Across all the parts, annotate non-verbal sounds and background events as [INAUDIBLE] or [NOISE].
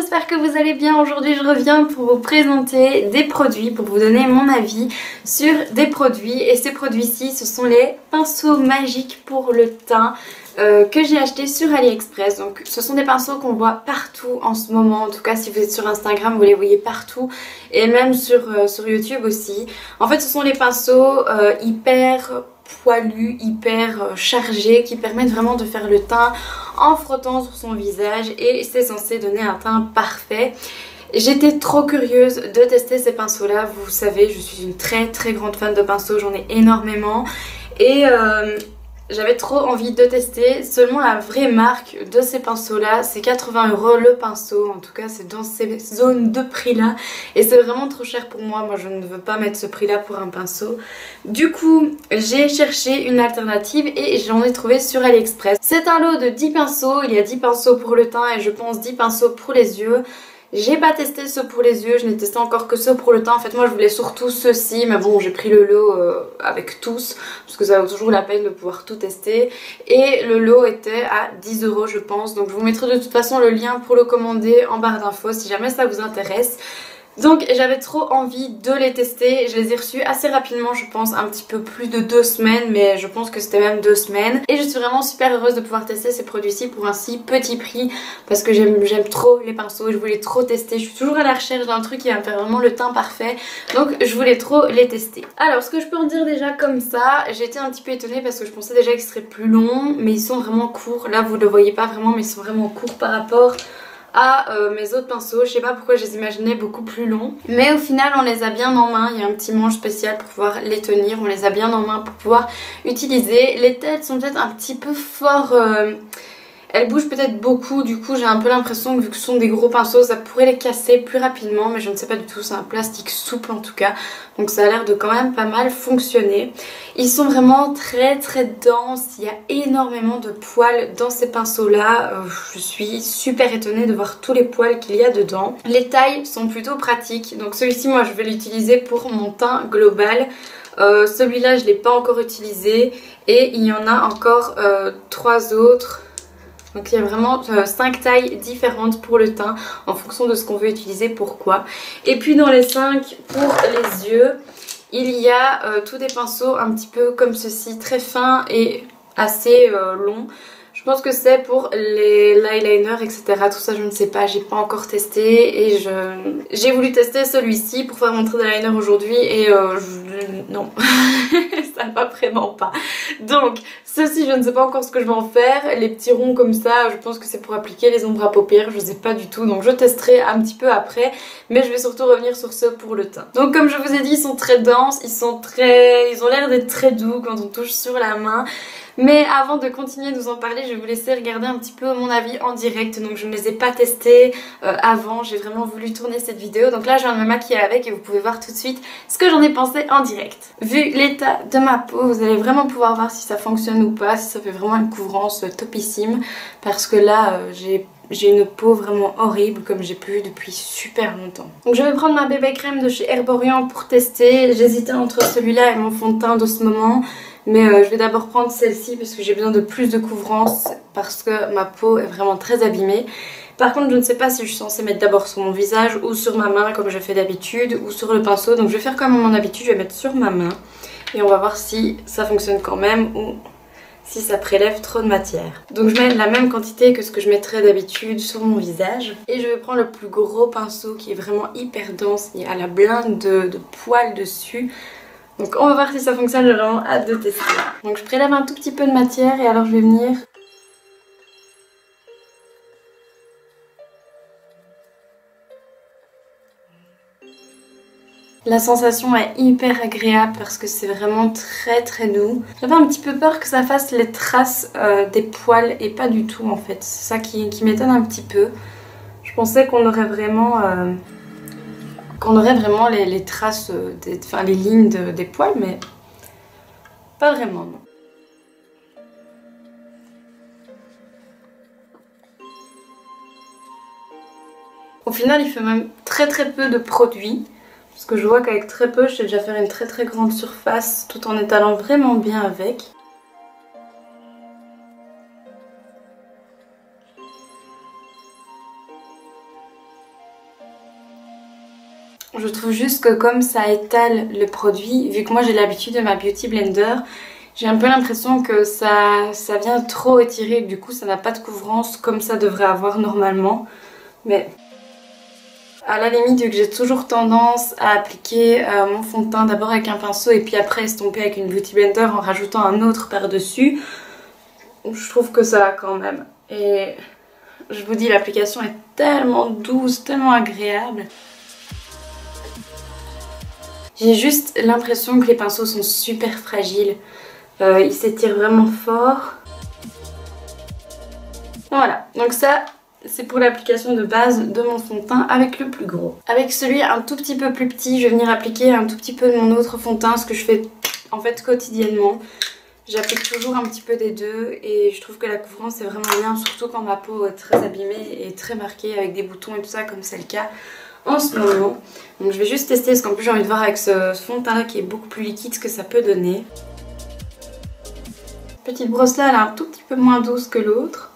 j'espère que vous allez bien. Aujourd'hui je reviens pour vous présenter des produits, pour vous donner mon avis sur des produits. Et ces produits-ci, ce sont les pinceaux magiques pour le teint. Euh, que j'ai acheté sur AliExpress. Donc ce sont des pinceaux qu'on voit partout en ce moment. En tout cas si vous êtes sur Instagram vous les voyez partout et même sur, euh, sur YouTube aussi. En fait ce sont les pinceaux euh, hyper poilus, hyper chargés qui permettent vraiment de faire le teint en frottant sur son visage et c'est censé donner un teint parfait. J'étais trop curieuse de tester ces pinceaux là, vous savez je suis une très très grande fan de pinceaux, j'en ai énormément et j'avais trop envie de tester. Seulement la vraie marque de ces pinceaux là, c'est 80 euros le pinceau. En tout cas, c'est dans ces zones de prix là. Et c'est vraiment trop cher pour moi. Moi, je ne veux pas mettre ce prix là pour un pinceau. Du coup, j'ai cherché une alternative et j'en ai trouvé sur AliExpress. C'est un lot de 10 pinceaux. Il y a 10 pinceaux pour le teint et je pense 10 pinceaux pour les yeux. J'ai pas testé ceux pour les yeux, je n'ai testé encore que ceux pour le teint. En fait, moi, je voulais surtout ceux-ci, mais bon, j'ai pris le lot euh, avec tous, parce que ça vaut toujours la peine de pouvoir tout tester. Et le lot était à 10 euros, je pense. Donc, je vous mettrai de toute façon le lien pour le commander en barre d'infos si jamais ça vous intéresse. Donc j'avais trop envie de les tester, je les ai reçus assez rapidement je pense, un petit peu plus de deux semaines mais je pense que c'était même deux semaines. Et je suis vraiment super heureuse de pouvoir tester ces produits-ci pour un si petit prix parce que j'aime trop les pinceaux, je voulais trop tester, je suis toujours à la recherche d'un truc qui va me faire vraiment le teint parfait. Donc je voulais trop les tester. Alors ce que je peux en dire déjà comme ça, été un petit peu étonnée parce que je pensais déjà qu'ils seraient plus longs mais ils sont vraiment courts, là vous ne le voyez pas vraiment mais ils sont vraiment courts par rapport à euh, mes autres pinceaux. Je sais pas pourquoi je les imaginais beaucoup plus longs. Mais au final on les a bien en main. Il y a un petit manche spécial pour pouvoir les tenir. On les a bien en main pour pouvoir utiliser. Les têtes sont peut-être un petit peu fort... Euh, elles bougent peut-être beaucoup, du coup j'ai un peu l'impression que vu que ce sont des gros pinceaux, ça pourrait les casser plus rapidement, mais je ne sais pas du tout, c'est un plastique souple en tout cas, donc ça a l'air de quand même pas mal fonctionner. Ils sont vraiment très très denses, il y a énormément de poils dans ces pinceaux là, euh, je suis super étonnée de voir tous les poils qu'il y a dedans. Les tailles sont plutôt pratiques, donc celui-ci moi je vais l'utiliser pour mon teint global. Euh, celui-là je ne l'ai pas encore utilisé et il y en a encore euh, trois autres donc il y a vraiment 5 euh, tailles différentes pour le teint en fonction de ce qu'on veut utiliser, pourquoi. Et puis dans les 5 pour les yeux, il y a euh, tous des pinceaux un petit peu comme ceci, très fins et assez euh, longs. Je pense que c'est pour les eyeliners, etc. Tout ça, je ne sais pas, j'ai pas encore testé et je j'ai voulu tester celui-ci pour faire mon trait d'eyeliner aujourd'hui et euh, non, [LAUGHS] ça va vraiment pas. Donc, ceci, je ne sais pas encore ce que je vais en faire. Les petits ronds comme ça, je pense que c'est pour appliquer les ombres à paupières, je sais pas du tout. Donc, je testerai un petit peu après, mais je vais surtout revenir sur ceux pour le teint. Donc, comme je vous ai dit, ils sont très denses, ils sont très... Ils ont l'air d'être très doux quand on touche sur la main. Mais avant de continuer de vous en parler, je vais vous laisser regarder un petit peu mon avis en direct. Donc je ne les ai pas testés euh, avant, j'ai vraiment voulu tourner cette vidéo. Donc là je viens de me maquiller avec et vous pouvez voir tout de suite ce que j'en ai pensé en direct. Vu l'état de ma peau, vous allez vraiment pouvoir voir si ça fonctionne ou pas, si ça fait vraiment une couvrance topissime. Parce que là euh, j'ai j'ai une peau vraiment horrible comme j'ai pu depuis super longtemps. Donc je vais prendre ma bébé crème de chez Herborian pour tester. J'hésitais entre celui-là et mon fond de teint de ce moment. Mais euh, je vais d'abord prendre celle-ci parce que j'ai besoin de plus de couvrance parce que ma peau est vraiment très abîmée. Par contre, je ne sais pas si je suis censée mettre d'abord sur mon visage ou sur ma main comme je fais d'habitude ou sur le pinceau. Donc je vais faire comme mon habitude, je vais mettre sur ma main et on va voir si ça fonctionne quand même ou si ça prélève trop de matière. Donc je mets la même quantité que ce que je mettrais d'habitude sur mon visage. Et je vais prendre le plus gros pinceau qui est vraiment hyper dense. Il y a la blinde de, de poils dessus. Donc on va voir si ça fonctionne, j'ai vraiment hâte de tester. Donc je prélève un tout petit peu de matière et alors je vais venir La sensation est hyper agréable parce que c'est vraiment très très doux. J'avais un petit peu peur que ça fasse les traces euh, des poils et pas du tout en fait. C'est ça qui, m'étonne un petit peu. Je pensais qu'on aurait vraiment... Euh, qu'on aurait vraiment les, traces, euh, enfin les lignes des poils, mais pas vraiment, non. Au final, il fait même très très peu de produits. Parce que je vois qu'avec très peu, je sais déjà faire une très très grande surface tout en étalant vraiment bien avec. Je trouve juste que comme ça étale le produit, vu que moi j'ai l'habitude de ma Beauty Blender, j'ai un peu l'impression que ça, vient trop étirer, du coup ça n'a pas de couvrance comme ça devrait avoir normalement. Mais à la limite, vu que j'ai toujours tendance à appliquer euh, mon fond de teint d'abord avec un pinceau et puis après estomper avec une Beauty Blender en rajoutant un autre par-dessus, je trouve que ça va quand même. Et je vous dis, l'application est tellement douce, tellement agréable. J'ai juste l'impression que les pinceaux sont super fragiles. Euh, ils s'étirent vraiment fort. Voilà, donc ça, c'est pour l'application de base de mon fond de teint avec le plus gros. Avec celui un tout petit peu plus petit, je vais venir appliquer un tout petit peu de mon autre fond de teint, ce que je fais en fait quotidiennement. J'applique toujours un petit peu des deux et je trouve que la couvrance est vraiment bien, surtout quand ma peau est très abîmée et très marquée avec des boutons et tout ça, comme c'est le cas en ce moment. Donc je vais juste tester parce qu'en plus j'ai envie de voir avec ce fond de teint là qui est beaucoup plus liquide ce que ça peut donner. Petite brosse là, elle est un tout petit peu moins douce que l'autre.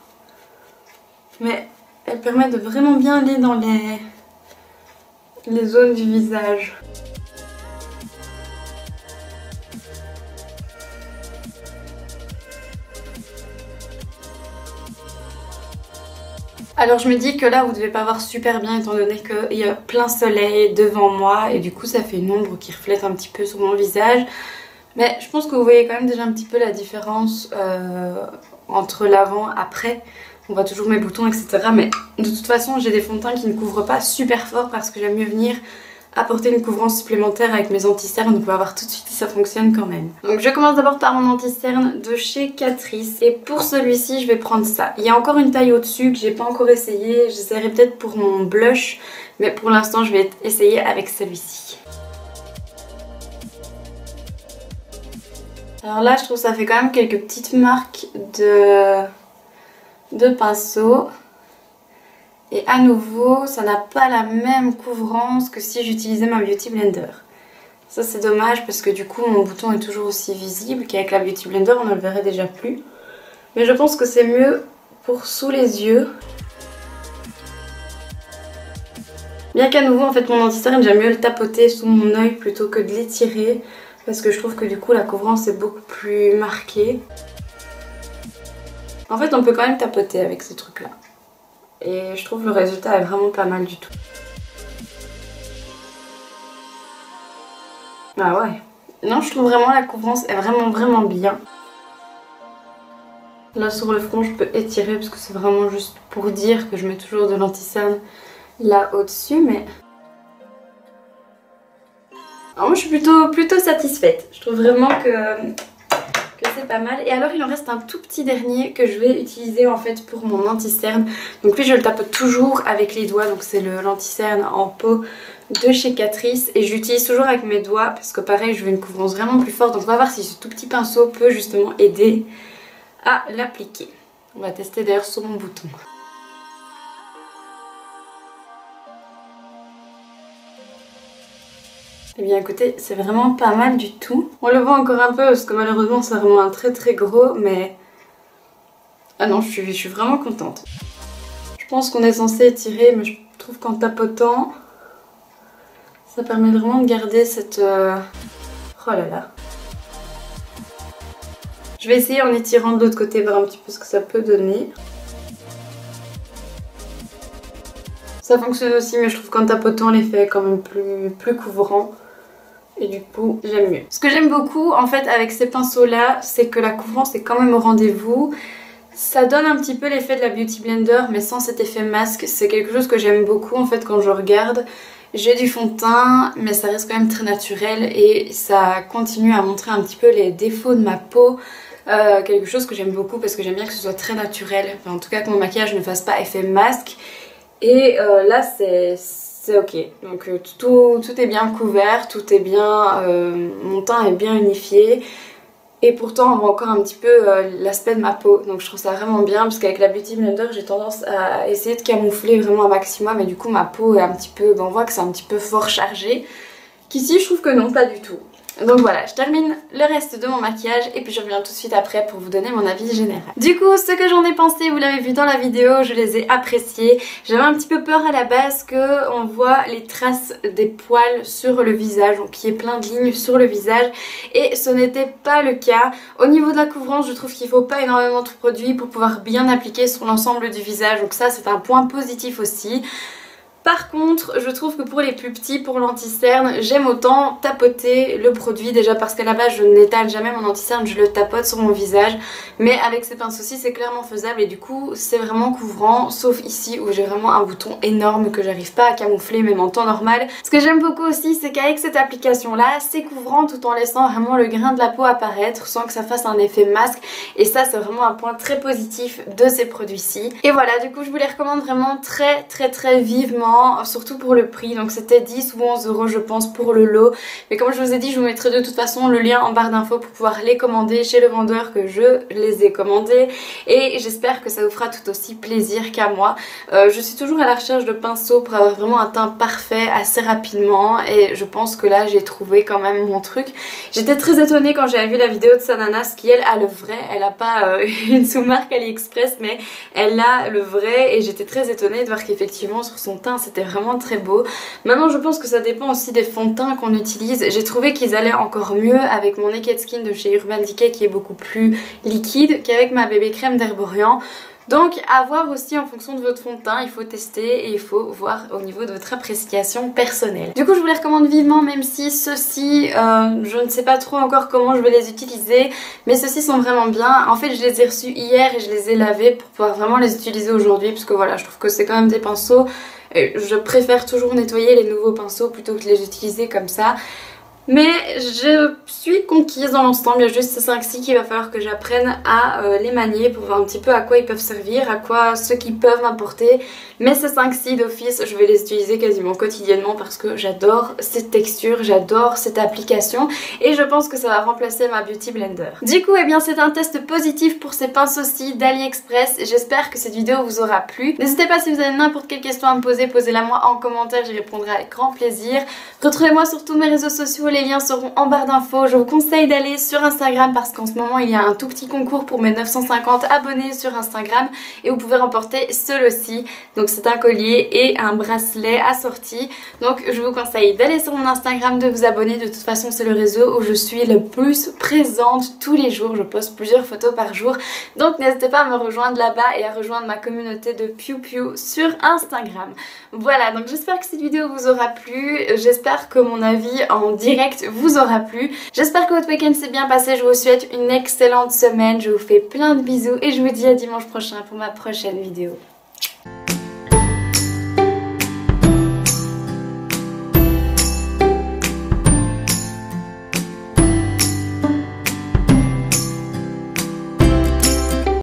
Mais elle permet de vraiment bien aller dans les, les zones du visage. Alors je me dis que là vous devez pas voir super bien étant donné qu'il y a plein soleil devant moi et du coup ça fait une ombre qui reflète un petit peu sur mon visage. Mais je pense que vous voyez quand même déjà un petit peu la différence euh, entre l'avant après. On voit toujours mes boutons etc. Mais de toute façon j'ai des fonds teint qui ne couvrent pas super fort parce que j'aime mieux venir apporter une couvrance supplémentaire avec mes anti-cernes, peut voir tout de suite si ça fonctionne quand même. Donc je commence d'abord par mon anti-cerne de chez Catrice et pour celui-ci je vais prendre ça. Il y a encore une taille au-dessus que j'ai pas encore essayé, j'essaierai peut-être pour mon blush mais pour l'instant je vais essayer avec celui-ci. Alors là je trouve que ça fait quand même quelques petites marques de, de pinceau. Et à nouveau, ça n'a pas la même couvrance que si j'utilisais ma Beauty Blender. Ça c'est dommage parce que du coup mon bouton est toujours aussi visible qu'avec la Beauty Blender on ne le verrait déjà plus. Mais je pense que c'est mieux pour sous les yeux. Bien qu'à nouveau en fait mon anti-cerne j'aime mieux le tapoter sous mon oeil plutôt que de l'étirer parce que je trouve que du coup la couvrance est beaucoup plus marquée. En fait on peut quand même tapoter avec ce truc là. Et je trouve le résultat est vraiment pas mal du tout. Ah ouais. Non, je trouve vraiment la couvrance est vraiment vraiment bien. Là sur le front je peux étirer parce que c'est vraiment juste pour dire que je mets toujours de lanti là au-dessus mais... Alors moi je suis plutôt, plutôt satisfaite. Je trouve vraiment que c'est pas mal. Et alors il en reste un tout petit dernier que je vais utiliser en fait pour mon anti-cerne. Donc lui je le tape toujours avec les doigts, donc c'est l'anti-cerne en peau de chez Catrice et j'utilise toujours avec mes doigts parce que pareil je veux une couvrance vraiment plus forte donc on va voir si ce tout petit pinceau peut justement aider à l'appliquer. On va tester d'ailleurs sur mon bouton. Eh bien écoutez, c'est vraiment pas mal du tout. On le voit encore un peu parce que malheureusement c'est vraiment un très très gros mais... Ah non, je suis, vraiment contente. Je pense qu'on est censé étirer mais je trouve qu'en tapotant, ça permet vraiment de garder cette... Euh, oh là là. Je vais essayer en étirant de l'autre côté, voir un petit peu ce que ça peut donner. Ça fonctionne aussi mais je trouve qu'en tapotant l'effet est quand même plus, plus couvrant et du coup j'aime mieux. Ce que j'aime beaucoup en fait avec ces pinceaux là c'est que la couvrance est quand même au rendez-vous. Ça donne un petit peu l'effet de la Beauty Blender mais sans cet effet masque. C'est quelque chose que j'aime beaucoup en fait quand je regarde. J'ai du fond de teint mais ça reste quand même très naturel et ça continue à montrer un petit peu les défauts de ma peau. Euh, quelque chose que j'aime beaucoup parce que j'aime bien que ce soit très naturel. en tout cas que mon maquillage ne fasse pas effet masque. Et euh, là c'est ok. Donc euh, tout, tout, est bien couvert, tout est bien, euh, mon teint est bien unifié. Et pourtant on voit encore un petit peu l'aspect de ma peau. Donc je trouve ça vraiment bien parce qu'avec la Beauty Blender j'ai tendance à essayer de camoufler vraiment un maximum. Et du coup ma peau est un petit peu, on voit que c'est un petit peu fort chargé. Qu'ici je trouve que non, pas du tout. Donc voilà, je termine le reste de mon maquillage et puis je reviens tout de suite après pour vous donner mon avis général. Du coup, ce que j'en ai pensé, vous l'avez vu dans la vidéo, je les ai appréciés. J'avais un petit peu peur à la base que on voit les traces des poils sur le visage, donc qu'il y ait plein de lignes sur le visage et ce n'était pas le cas. Au niveau de la couvrance, je trouve qu'il faut pas énormément de produits pour pouvoir bien appliquer sur l'ensemble du visage, donc ça c'est un point positif aussi. Par contre, je trouve que pour les plus petits, pour l'anti-cerne, j'aime autant tapoter le produit. Déjà parce qu'à la base, je n'étale jamais mon anti-cerne, je le tapote sur mon visage. Mais avec ces pinceaux-ci, c'est clairement faisable et du coup, c'est vraiment couvrant. Sauf ici où j'ai vraiment un bouton énorme que j'arrive pas à camoufler même en temps normal. Ce que j'aime beaucoup aussi, c'est qu'avec cette application-là, c'est couvrant tout en laissant vraiment le grain de la peau apparaître sans que ça fasse un effet masque. Et ça, c'est vraiment un point très positif de ces produits-ci. Et voilà, du coup, je vous les recommande vraiment très très très vivement surtout pour le prix. Donc c'était 10 ou 11 euros je pense pour le lot. Mais comme je vous ai dit, je vous mettrai de toute façon le lien en barre d'infos pour pouvoir les commander chez le vendeur que je les ai commandés. Et j'espère que ça vous fera tout aussi plaisir qu'à moi. Euh, je suis toujours à la recherche de pinceaux pour avoir vraiment un teint parfait assez rapidement. Et je pense que là j'ai trouvé quand même mon truc. J'étais très étonnée quand j'avais vu la vidéo de Sananas qui elle a le vrai. Elle a pas euh, [LAUGHS] une sous-marque AliExpress mais elle a le vrai. Et j'étais très étonnée de voir qu'effectivement sur son teint c'était vraiment très beau. Maintenant je pense que ça dépend aussi des fonds de teint qu'on utilise. J'ai trouvé qu'ils allaient encore mieux avec mon Naked Skin de chez Urban Decay qui est beaucoup plus liquide qu'avec ma bébé crème d'Herborian. Donc à voir aussi en fonction de votre fond de teint, il faut tester et il faut voir au niveau de votre appréciation personnelle. Du coup je vous les recommande vivement même si ceux-ci, euh, je ne sais pas trop encore comment je vais les utiliser, mais ceux-ci sont vraiment bien. En fait je les ai reçus hier et je les ai lavés pour pouvoir vraiment les utiliser aujourd'hui parce que voilà je trouve que c'est quand même des pinceaux je préfère toujours nettoyer les nouveaux pinceaux plutôt que de les utiliser comme ça. Mais je suis conquise dans l'ensemble, il y a juste ces 5-ci qu'il va falloir que j'apprenne à euh, les manier pour voir un petit peu à quoi ils peuvent servir, à quoi ce qu'ils peuvent m'apporter. Mais ces 5-ci d'office, je vais les utiliser quasiment quotidiennement parce que j'adore cette texture, j'adore cette application et je pense que ça va remplacer ma Beauty Blender. Du coup, eh bien c'est un test positif pour ces pinceaux-ci d'AliExpress. J'espère que cette vidéo vous aura plu. N'hésitez pas si vous avez n'importe quelle question à me poser, posez-la moi en commentaire, j'y répondrai avec grand plaisir. Retrouvez-moi sur tous mes réseaux sociaux les liens seront en barre d'infos. Je vous conseille d'aller sur Instagram parce qu'en ce moment il y a un tout petit concours pour mes 950 abonnés sur Instagram et vous pouvez remporter celui-ci. Donc c'est un collier et un bracelet assorti. Donc je vous conseille d'aller sur mon Instagram, de vous abonner. De toute façon c'est le réseau où je suis le plus présente tous les jours. Je poste plusieurs photos par jour. Donc n'hésitez pas à me rejoindre là-bas et à rejoindre ma communauté de Pew Pew sur Instagram. Voilà, donc j'espère que cette vidéo vous aura plu. J'espère que mon avis en vous aura plu. J'espère que votre week-end s'est bien passé. Je vous souhaite une excellente semaine. Je vous fais plein de bisous et je vous dis à dimanche prochain pour ma prochaine vidéo.